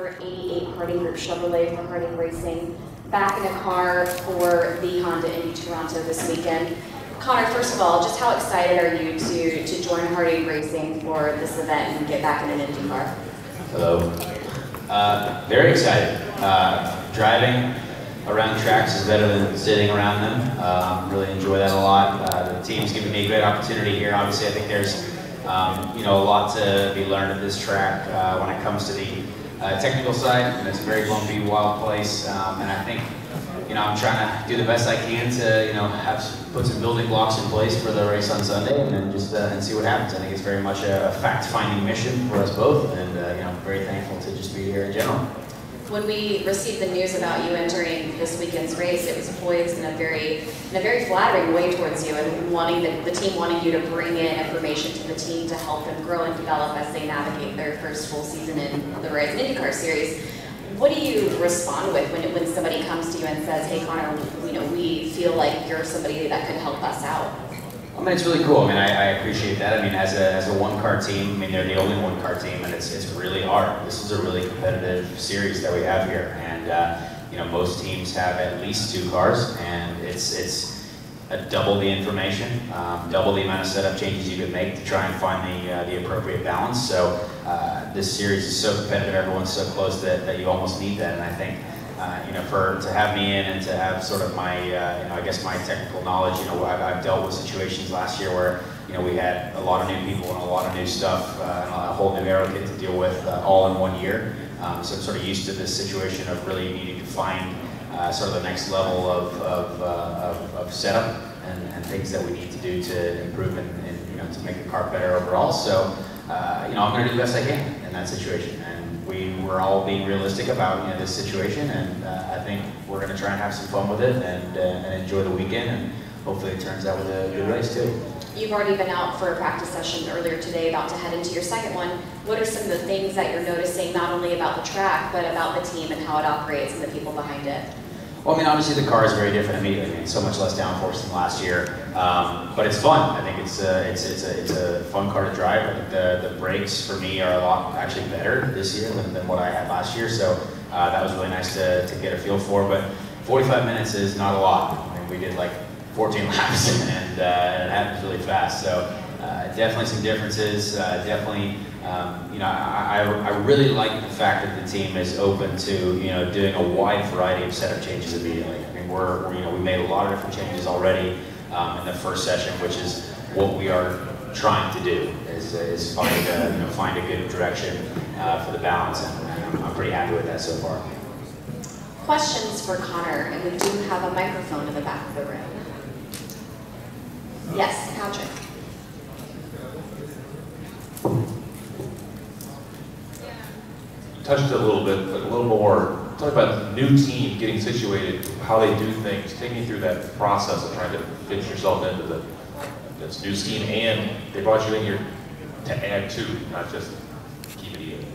number 88 Harding Group Chevrolet for Harding Racing, back in a car for the Honda Indy Toronto this weekend. Conor, first of all, just how excited are you to, to join Harding Racing for this event and get back in an Indy car? Hello. Uh, very excited. Uh, driving around tracks is better than sitting around them. Um, really enjoy that a lot. Uh, the team's given me a great opportunity here. Obviously, I think there's um, you know a lot to be learned at this track uh, when it comes to the uh, technical side. It's a very bumpy, wild place, um, and I think you know, I'm trying to do the best I can to, you know, have put some building blocks in place for the race on Sunday, and then just uh, and see what happens. I think it's very much a, fact-finding mission for us both, and uh, you know, very thankful to just be here in general. When we received the news about you entering this weekend's race, it was poised in a very, in a very flattering way towards you, and wanting the, the team wanting you to bring in information to the team to help them grow and develop as they navigate their first full season in the Verizon IndyCar Series. What do you respond with when, when somebody comes to you and says, hey Conor, you know, we feel like you're somebody that could help us out? I mean, it's really cool. I mean, I, I appreciate that. I mean, as a, as a one-car team, I mean, they're the only one-car team, and it's, it's really hard. This is a really competitive series that we have here, and uh, you know, most teams have at least two cars, and it's it's a double the information, um, double the amount of setup changes you could make to try and find the uh, the appropriate balance. So uh, this series is so competitive, everyone's so close that, that you almost need that, and I think. Uh, you know, for to have me in and to have sort of my, uh, you know, I guess my technical knowledge. You know, I've, I've, dealt with situations last year where, you know, we had a lot of new people and a lot of new stuff uh, and a whole new aero kit to deal with uh, all in one year. Um, so I'm sort of used to this situation of really needing to find uh, sort of the next level of, of, uh, of, of setup and, and, things that we need to do to improve and, and you know, to make the car better overall. So, you know, I'm going to do the best I can in that situation. Were all being realistic about you know, this situation, and uh, I think we're going to try and have some fun with it and, uh, and enjoy the weekend, and hopefully it turns out with a good race too. You've already been out for a practice session earlier today, about to head into your second one. What are some of the things that you're noticing, not only about the track, but about the team and how it operates and the people behind it? Well, I mean, obviously the car is very different immediately. I mean, so much less downforce than last year, um, but it's fun. I think it's a, it's, it's, a, it's a fun car to drive. I think the, the brakes for me are a lot actually better this year than, than what I had last year, so uh, that was really nice to, to get a feel for. But 45 minutes is not a lot. I mean, we did like 14 laps and, uh, it happens really fast. So uh, definitely some differences. Uh, definitely um, you know, I, I, really like the fact that the team is open to, you know, doing a wide variety of setup changes immediately. I mean, we're, we're you know, we made a lot of different changes already um, in the first session, which is what we are trying to do, is, is find, a, you know, find a good direction uh, for the balance, and, and I'm, I'm pretty happy with that so far. Questions for Conor, and we do have a microphone in the back of the room. Yes, Patrick. Touched it a little bit, but a little more. Talk about the new team getting situated, how they do things. Take me through that process of trying to fit yourself into the this new scheme, and they brought you in here to add to, not just keep it even.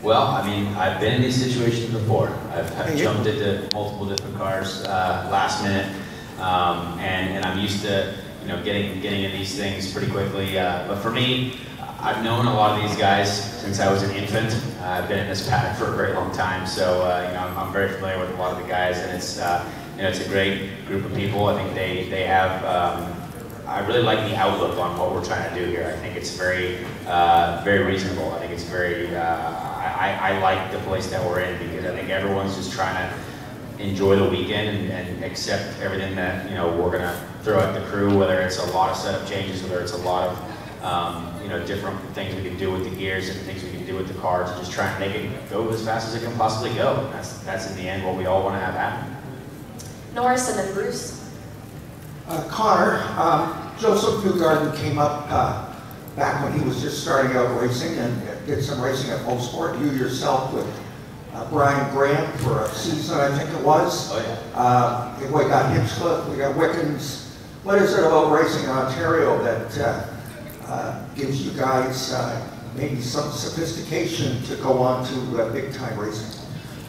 Well, I mean, I've been in these situations before. I've, I've jumped into multiple different cars uh, last minute, um, and, and I'm used to you know getting getting in these things pretty quickly. Uh, but for me, I've known a lot of these guys since I was an infant. Uh, I've been in this paddock for a very long time, so uh, you know I'm, I'm, very familiar with a lot of the guys, and it's uh, you know it's a great group of people. I think they they have. Um, I really like the outlook on what we're trying to do here. I think it's very uh, very reasonable. I think it's very. Uh, I, I like the place that we're in because I think everyone's just trying to enjoy the weekend and, and, accept everything that you know we're gonna throw at the crew, whether it's a lot of setup changes, whether it's a lot of um, you know, different things we can do with the gears, and things we can do with the car to just try and make it go as fast as it can possibly go. That's, that's in the end what we all want to have happen. Norris and then Bruce. Uh, Conor, um, Josef Newgarden came up uh, back when he was just starting out racing and did some racing at Mosport. You yourself with uh, Brian Grant for a season, I think it was. Oh, yeah. Uh, we got Hinchcliffe, we got Wickens. What is it about racing in Ontario that uh, gives you guys uh, maybe some sophistication to go on to uh, big time racing.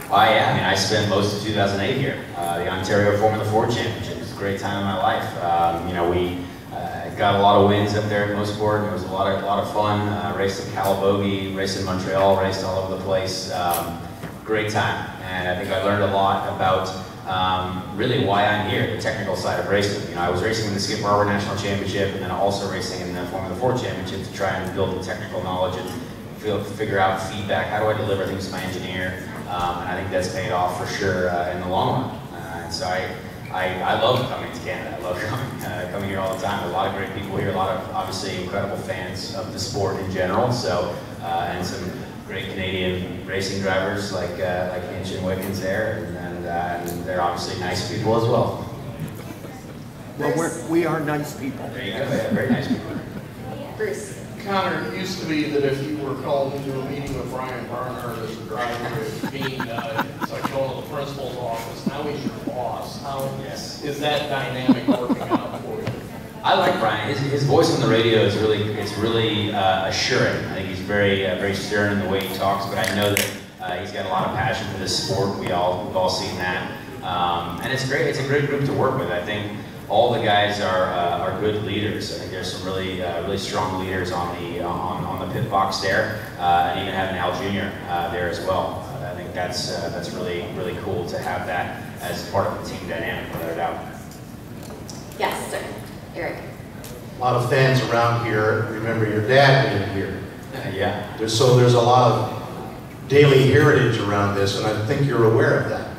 Oh yeah, I mean I spent most of 2008 here. Uh, the Ontario Formula 4 Championship was a great time in my life. Um, you know we uh, got a lot of wins up there at Mosport. It was a lot of, a lot of fun. Raced in Calabogie, raced in Montreal, raced all over the place. Um, great time. And I think I learned a lot about um, really why I'm here, the technical side of racing. You know, I was racing in the Skip Barber National Championship and then also racing in the Formula 4 Championship to try and build the technical knowledge and feel, figure out feedback. How do I deliver things to my engineer? Um, and I think that's paid off for sure uh, in the long run. Uh, and so I, I, I love coming to Canada. I love coming, uh, coming here all the time. A lot of great people here, a lot of obviously incredible fans of the sport in general. So, uh, and some great Canadian racing drivers like uh, like Hinch and Wickens there, and, and, uh, and they're obviously nice people as well. Well, we're, we are nice people. There you go. Yeah, very nice people. Bruce? Conor, it used to be that if you were called into a meeting with Brian Barnhart as a driver, it being, uh, it's like going to the principal's office, now he's your boss. How Yes. is that dynamic working out for you? I like Brian. His, his voice on the radio is really it's really uh, assuring. I think he's very uh, very stern in the way he talks, but I know that uh, he's got a lot of passion for this sport. We all we've all seen that, um, and it's great. It's a great group to work with. I think all the guys are uh, are good leaders. I think there's some really uh, really strong leaders on the on, on the pit box there, uh, and even having Al Jr. There as well. I think that's that's really really cool to have that as part of the team dynamic, without a doubt. Yes, sir. Eric? A lot of fans around here remember your dad being here. yeah. There's, so there's a lot of Daly heritage around this, and I think you're aware of that.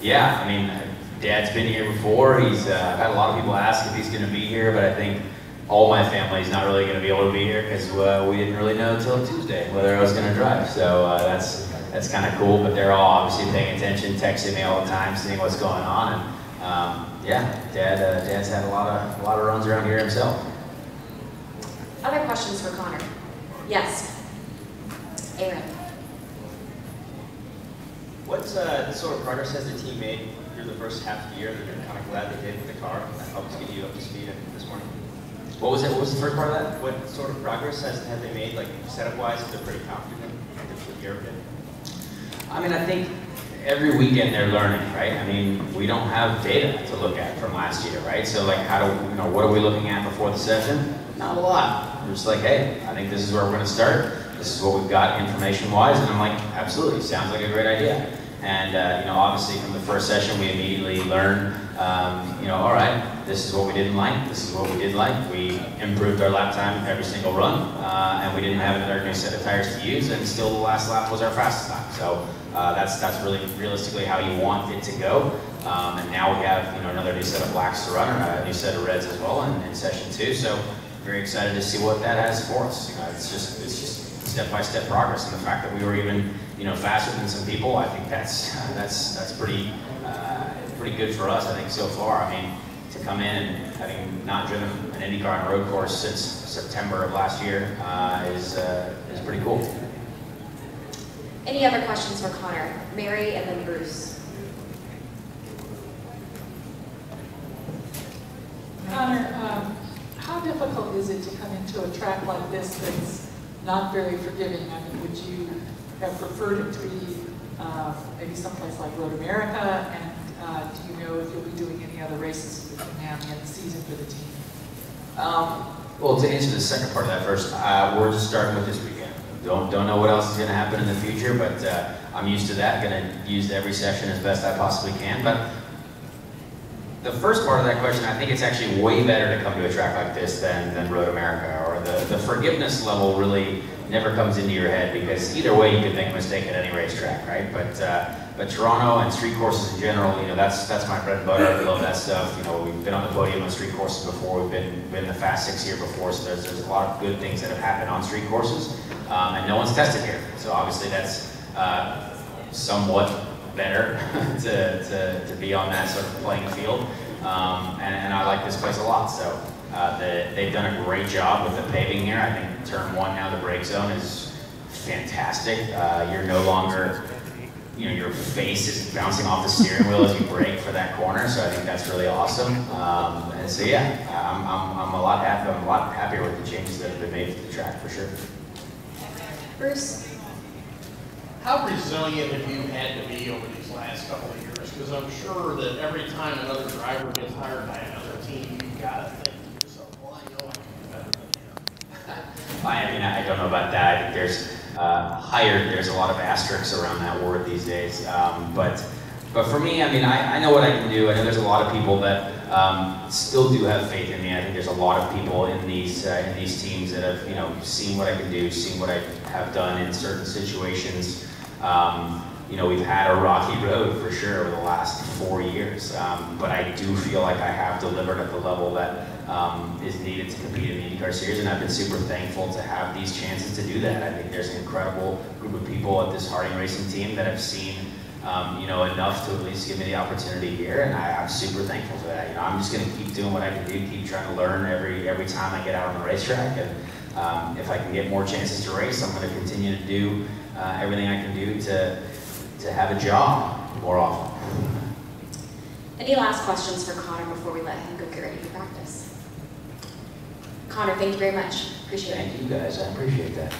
Yeah, I mean, Dad's been here before. He's uh, I've had a lot of people ask if he's going to be here, but I think all my family's not really going to be able to be here because uh, we didn't really know until Tuesday whether I was going to drive. So uh, that's that's kind of cool. But they're all obviously paying attention, texting me all the time, seeing what's going on, and um, yeah, Dad uh, Dad's had a lot of a lot of runs around here himself. Other questions for Conor? Yes. Aaron? What uh, sort of progress has the team made through the first half of the year that you're kind of glad they did with the car that helps get you up to speed this morning? What was it? What was the first part of that? What sort of progress has have they made, like setup-wise? They're pretty confident with your bit. I mean, I think every weekend they're learning, right? I mean, we don't have data to look at from last year, right? So like, how do you know what are we looking at before the session? Not a lot. We're just like, hey, I think this is where we're going to start. This is what we've got information-wise, and I'm like, absolutely, sounds like a great idea. And uh, you know, obviously from the first session, we immediately learned, um, you know, all right, this is what we didn't like, this is what we did like. We improved our lap time every single run, uh, and we didn't have another new set of tires to use, and still the last lap was our fastest time. So uh, that's that's really realistically how you want it to go. Um, and now we have you know another new set of blacks to run, a new set of reds as well in, in session two. So very excited to see what that has for us. You know, it's just it's just step-by-step progress, and the fact that we were even you know faster than some people, I think that's that's that's pretty uh, pretty good for us. I think so far. I mean, to come in and having not driven an IndyCar on a road course since September of last year uh, is uh, is pretty cool. Any other questions for Conor? Mary and then Bruce. Conor, um, how difficult is it to come into a track like this that's not very forgiving? I mean, would you have preferred it to be uh, maybe someplace like Road America? And uh, do you know if you'll be doing any other races between the end the season for the team? Um, well, to answer the second part of that first, uh, we're just starting with this weekend. Don't don't know what else is going to happen in the future, but uh, I'm used to that. Going to use every session as best I possibly can. But the first part of that question, I think it's actually way better to come to a track like this than, than Road America, the, forgiveness level really never comes into your head because either way you could make a mistake at any racetrack, right? But uh, but Toronto and street courses in general, you know, that's that's my bread and butter. I love that stuff. You know, we've been on the podium on street courses before. We've been been the Fast Six here before. So there's there's a lot of good things that have happened on street courses, um, and no one's tested here. So obviously that's uh, somewhat better to, to, to be on that sort of playing field. Um, and, and I like this place a lot. So uh, the, they've done a great job with the paving here. I think turn one now, the brake zone is fantastic. Uh, you're no longer, you know, your face is bouncing off the steering wheel as you brake for that corner. So I think that's really awesome. Um, and so yeah, I'm, I'm, I'm a lot happy. I'm a lot happier with the changes that have been made to the track for sure. Bruce? How resilient have you had to be over these last couple of years? Because I'm sure that every time another driver gets hired by another team, you've got to think to yourself, well, I I mean, I don't know about that. I think there's uh. There's a lot of asterisks around that word these days. Um, but but for me, I mean, I, I know what I can do. I know there's a lot of people that um, still do have faith in me. I think there's a lot of people in these uh, in these teams that have you know seen what I can do, seen what I have done in certain situations. Um, you know, we've had a rocky road for sure over the last four years, um, but I do feel like I have delivered at the level that um, is needed to compete in the IndyCar Series, and I've been super thankful to have these chances to do that. I think there's an incredible group of people at this Harding Racing team that have seen, um, you know, enough to at least give me the opportunity here, and I, I'm super thankful for that. You know, I'm just going to keep doing what I can do, keep trying to learn every every time I get out on the racetrack, and um, if I can get more chances to race, I'm going to continue to do uh, everything I can do to to have a job more often. Any last questions for Conor before we let him go get ready for practice? Conor, thank you very much. Appreciate it. Thank you guys, I appreciate that.